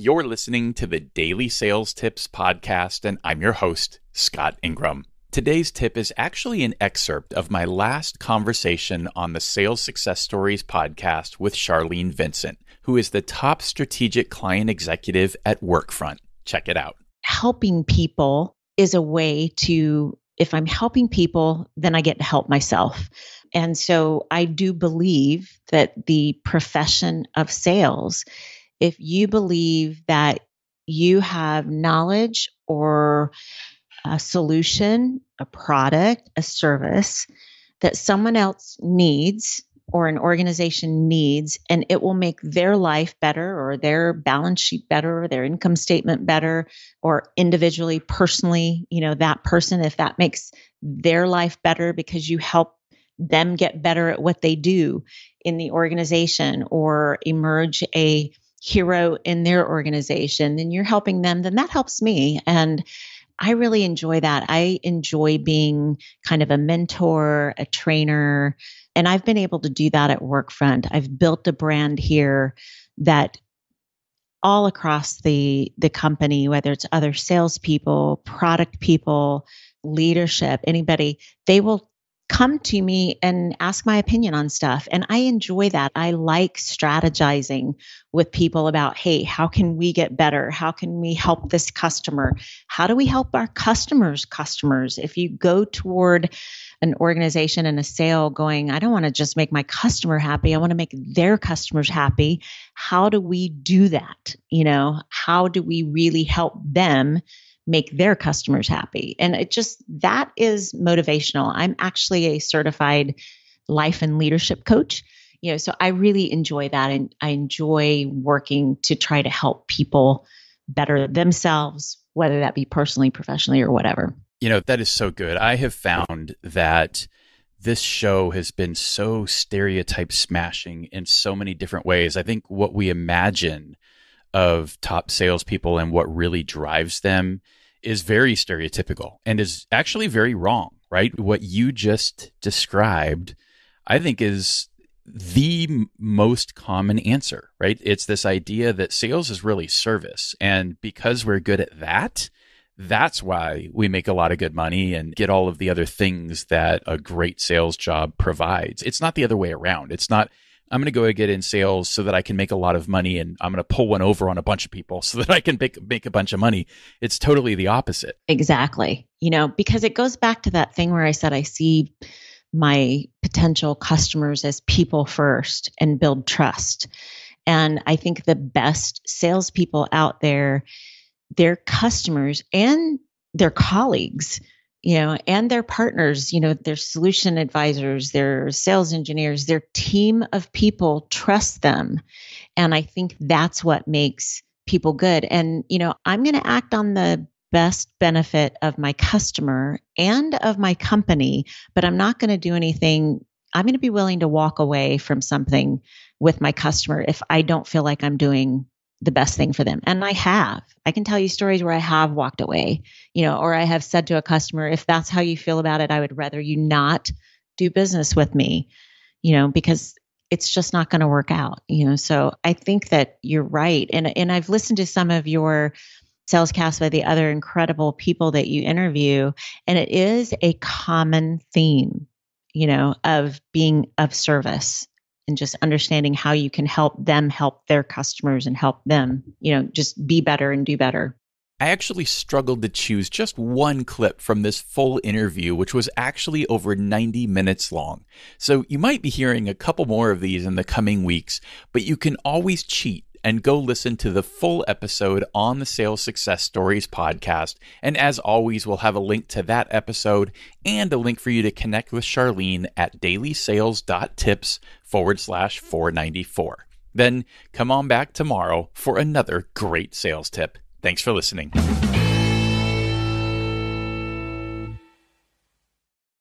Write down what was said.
You're listening to the Daily Sales Tips Podcast, and I'm your host, Scott Ingram. Today's tip is actually an excerpt of my last conversation on the Sales Success Stories podcast with Sharleen Vincent, who is the top strategic client executive at Workfront. Check it out. Helping people is a way to, if I'm helping people, then I get to help myself. And so I do believe that the profession of sales if you believe that you have knowledge or a solution, a product, a service that someone else needs or an organization needs, and it will make their life better or their balance sheet better or their income statement better or individually, personally, you know, that person, if that makes their life better because you help them get better at what they do in the organization or emerge a hero in their organization, then you're helping them, then that helps me. And I really enjoy that. I enjoy being kind of a mentor, a trainer, and I've been able to do that at Workfront. I've built a brand here that all across the the company, whether it's other salespeople, product people, leadership, anybody, they will come to me and ask my opinion on stuff. And I enjoy that. I like strategizing with people about, hey, how can we get better? How can we help this customer? How do we help our customers' customers? If you go toward an organization and a sale going, I don't want to just make my customer happy. I want to make their customers happy. How do we do that? You know, how do we really help them make their customers happy. And it just that is motivational. I'm actually a certified life and leadership coach. You know, so I really enjoy that and I enjoy working to try to help people better themselves, whether that be personally, professionally, or whatever. You know, that is so good. I have found that this show has been so stereotype smashing in so many different ways. I think what we imagine of top salespeople and what really drives them is very stereotypical and is actually very wrong, right? What you just described, I think, is the most common answer, right? It's this idea that sales is really service. And because we're good at that, that's why we make a lot of good money and get all of the other things that a great sales job provides. It's not the other way around. It's not I'm going to go get in sales so that I can make a lot of money and I'm going to pull one over on a bunch of people so that I can make, make a bunch of money. It's totally the opposite. Exactly. You know, because it goes back to that thing where I said I see my potential customers as people first and build trust. And I think the best salespeople out there, their customers and their colleagues you know, and their partners, you know, their solution advisors, their sales engineers, their team of people trust them. And I think that's what makes people good. And, you know, I'm going to act on the best benefit of my customer and of my company, but I'm not going to do anything. I'm going to be willing to walk away from something with my customer if I don't feel like I'm doing the best thing for them. And I have. I can tell you stories where I have walked away, you know, or I have said to a customer, if that's how you feel about it, I would rather you not do business with me, you know, because it's just not going to work out, you know. So I think that you're right. And and I've listened to some of your sales cast by the other incredible people that you interview, and it is a common theme, you know, of being of service and just understanding how you can help them help their customers and help them, you know, just be better and do better. I actually struggled to choose just one clip from this full interview, which was actually over 90 minutes long. So you might be hearing a couple more of these in the coming weeks, but you can always cheat and go listen to the full episode on the Sales Success Stories podcast. And as always, we'll have a link to that episode and a link for you to connect with Sharleen at dailysales.tips forward slash 494. Then come on back tomorrow for another great sales tip. Thanks for listening.